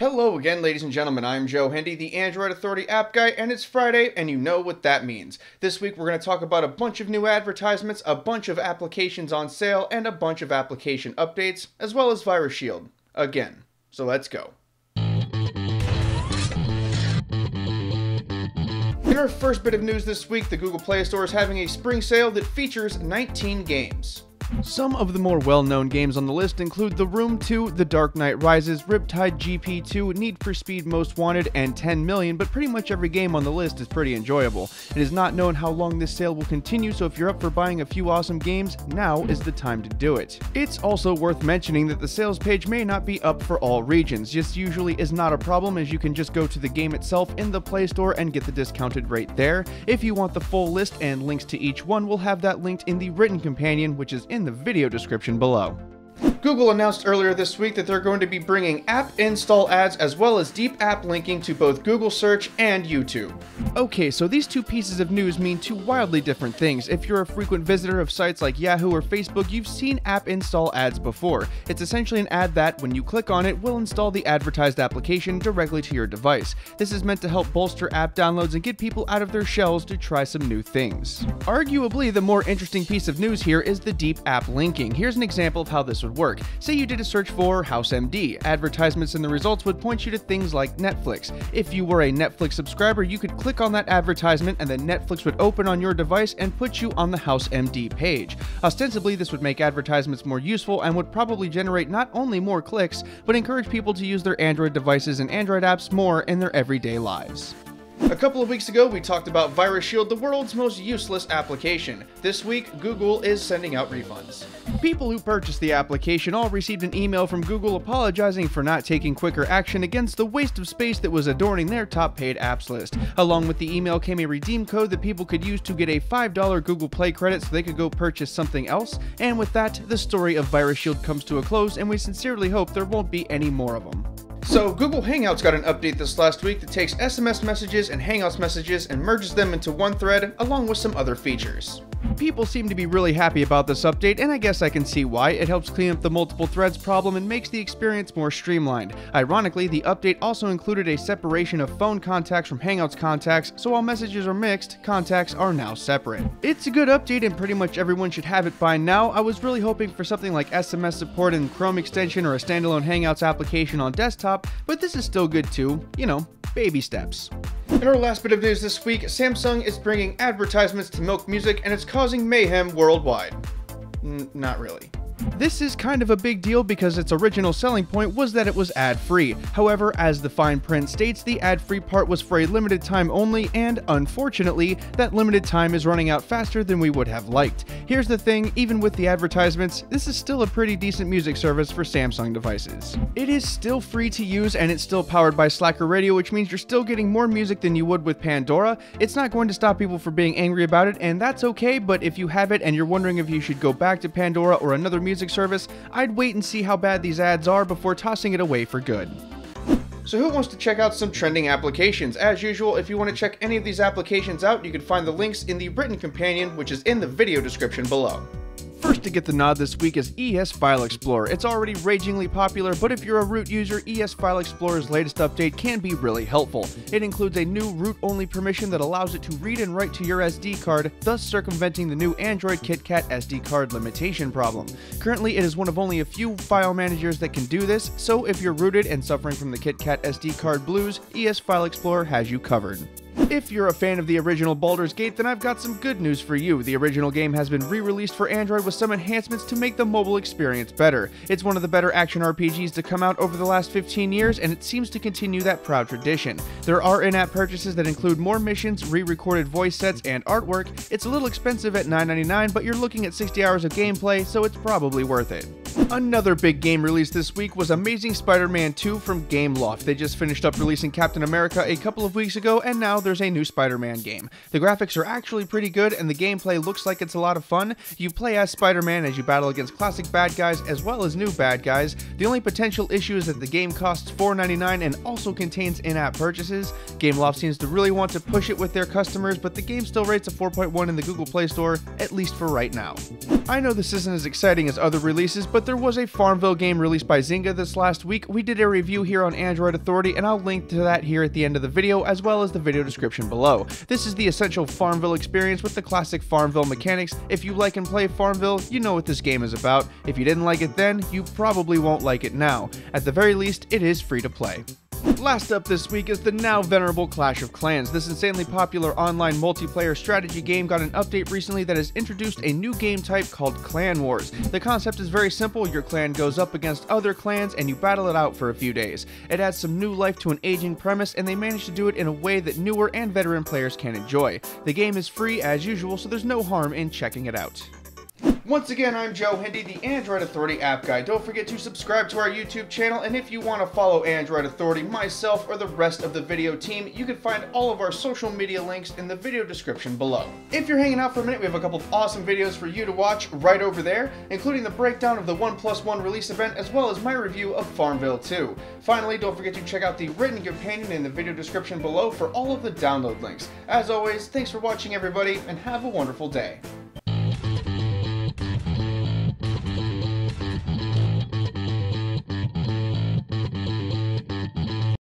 Hello again, ladies and gentlemen. I'm Joe Hindy, the Android Authority app guy, and it's Friday, and you know what that means. This week, we're going to talk about a bunch of new advertisements, a bunch of applications on sale, and a bunch of application updates, as well as Virus Shield. Again. So let's go. In our first bit of news this week, the Google Play Store is having a spring sale that features 19 games. Some of the more well-known games on the list include The Room 2, The Dark Knight Rises, Riptide GP2, Need for Speed Most Wanted, and 10 Million, but pretty much every game on the list is pretty enjoyable. It is not known how long this sale will continue, so if you're up for buying a few awesome games, now is the time to do it. It's also worth mentioning that the sales page may not be up for all regions. This usually is not a problem as you can just go to the game itself in the Play Store and get the discounted rate there. If you want the full list and links to each one, we'll have that linked in the written companion, which is in in the video description below. Google announced earlier this week that they're going to be bringing app install ads as well as deep app linking to both Google Search and YouTube. Okay, so these two pieces of news mean two wildly different things. If you're a frequent visitor of sites like Yahoo or Facebook, you've seen app install ads before. It's essentially an ad that, when you click on it, will install the advertised application directly to your device. This is meant to help bolster app downloads and get people out of their shells to try some new things. Arguably, the more interesting piece of news here is the deep app linking. Here's an example of how this would work Say you did a search for HouseMD. Advertisements in the results would point you to things like Netflix. If you were a Netflix subscriber, you could click on that advertisement and then Netflix would open on your device and put you on the HouseMD page. Ostensibly, this would make advertisements more useful and would probably generate not only more clicks, but encourage people to use their Android devices and Android apps more in their everyday lives. A couple of weeks ago, we talked about Virus Shield, the world's most useless application. This week, Google is sending out refunds. People who purchased the application all received an email from Google apologizing for not taking quicker action against the waste of space that was adorning their top paid apps list. Along with the email came a redeem code that people could use to get a $5 Google Play credit so they could go purchase something else. And with that, the story of Virus Shield comes to a close, and we sincerely hope there won't be any more of them. So, Google Hangouts got an update this last week that takes SMS messages and Hangouts messages and merges them into one thread, along with some other features. People seem to be really happy about this update, and I guess I can see why. It helps clean up the multiple threads problem and makes the experience more streamlined. Ironically, the update also included a separation of phone contacts from Hangouts contacts, so while messages are mixed, contacts are now separate. It's a good update and pretty much everyone should have it by now. I was really hoping for something like SMS support and Chrome extension or a standalone Hangouts application on desktop, but this is still good too. You know, baby steps. In our last bit of news this week, Samsung is bringing advertisements to Milk Music and it's causing mayhem worldwide. N not really. This is kind of a big deal because its original selling point was that it was ad-free. However, as the fine print states, the ad-free part was for a limited time only, and unfortunately, that limited time is running out faster than we would have liked. Here's the thing, even with the advertisements, this is still a pretty decent music service for Samsung devices. It is still free to use and it's still powered by Slacker Radio, which means you're still getting more music than you would with Pandora. It's not going to stop people from being angry about it, and that's okay, but if you have it and you're wondering if you should go back to Pandora or another music music service, I'd wait and see how bad these ads are before tossing it away for good. So who wants to check out some trending applications? As usual, if you want to check any of these applications out, you can find the links in the written companion, which is in the video description below. First to get the nod this week is ES File Explorer. It's already ragingly popular, but if you're a root user, ES File Explorer's latest update can be really helpful. It includes a new root-only permission that allows it to read and write to your SD card, thus circumventing the new Android KitKat SD card limitation problem. Currently, it is one of only a few file managers that can do this, so if you're rooted and suffering from the KitKat SD card blues, ES File Explorer has you covered. If you're a fan of the original Baldur's Gate, then I've got some good news for you. The original game has been re-released for Android with some enhancements to make the mobile experience better. It's one of the better action RPGs to come out over the last 15 years, and it seems to continue that proud tradition. There are in-app purchases that include more missions, re-recorded voice sets, and artwork. It's a little expensive at $9.99, but you're looking at 60 hours of gameplay, so it's probably worth it. Another big game released this week was Amazing Spider-Man 2 from Gameloft. They just finished up releasing Captain America a couple of weeks ago, and now there's a new Spider-Man game. The graphics are actually pretty good, and the gameplay looks like it's a lot of fun. You play as Spider-Man as you battle against classic bad guys as well as new bad guys. The only potential issue is that the game costs $4.99 and also contains in-app purchases. Gameloft seems to really want to push it with their customers, but the game still rates a 4.1 in the Google Play Store, at least for right now. I know this isn't as exciting as other releases, but but there was a Farmville game released by Zynga this last week. We did a review here on Android Authority, and I'll link to that here at the end of the video, as well as the video description below. This is the essential Farmville experience with the classic Farmville mechanics. If you like and play Farmville, you know what this game is about. If you didn't like it then, you probably won't like it now. At the very least, it is free to play. Last up this week is the now venerable Clash of Clans. This insanely popular online multiplayer strategy game got an update recently that has introduced a new game type called Clan Wars. The concept is very simple your clan goes up against other clans and you battle it out for a few days. It adds some new life to an aging premise, and they managed to do it in a way that newer and veteran players can enjoy. The game is free as usual, so there's no harm in checking it out. Once again, I'm Joe Hindy, the Android Authority app guy. Don't forget to subscribe to our YouTube channel, and if you want to follow Android Authority, myself, or the rest of the video team, you can find all of our social media links in the video description below. If you're hanging out for a minute, we have a couple of awesome videos for you to watch right over there, including the breakdown of the OnePlus One release event, as well as my review of Farmville 2. Finally, don't forget to check out the written companion in the video description below for all of the download links. As always, thanks for watching everybody, and have a wonderful day.